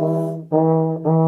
Boom, boom, boom.